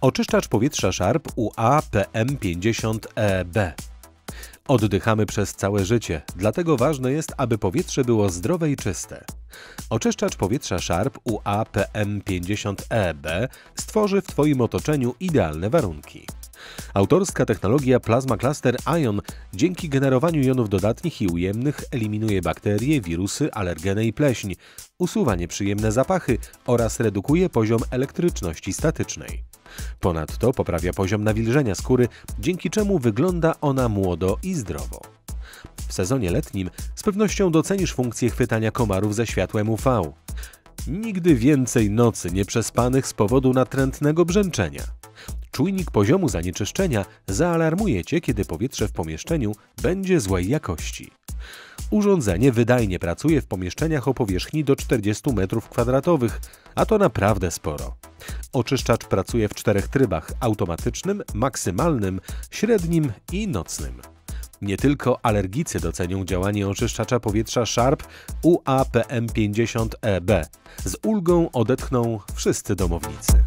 Oczyszczacz powietrza Sharp UA-PM50EB. Oddychamy przez całe życie, dlatego ważne jest, aby powietrze było zdrowe i czyste. Oczyszczacz powietrza Sharp UA-PM50EB stworzy w Twoim otoczeniu idealne warunki. Autorska technologia Plasma Cluster Ion dzięki generowaniu jonów dodatnich i ujemnych eliminuje bakterie, wirusy, alergeny i pleśń, usuwa nieprzyjemne zapachy oraz redukuje poziom elektryczności statycznej. Ponadto poprawia poziom nawilżenia skóry, dzięki czemu wygląda ona młodo i zdrowo. W sezonie letnim z pewnością docenisz funkcję chwytania komarów ze światłem UV. Nigdy więcej nocy nieprzespanych z powodu natrętnego brzęczenia. Czujnik poziomu zanieczyszczenia zaalarmuje Cię, kiedy powietrze w pomieszczeniu będzie złej jakości. Urządzenie wydajnie pracuje w pomieszczeniach o powierzchni do 40 m2, a to naprawdę sporo. Oczyszczacz pracuje w czterech trybach: automatycznym, maksymalnym, średnim i nocnym. Nie tylko alergicy docenią działanie oczyszczacza powietrza Sharp UAPM50EB. Z ulgą odetchną wszyscy domownicy.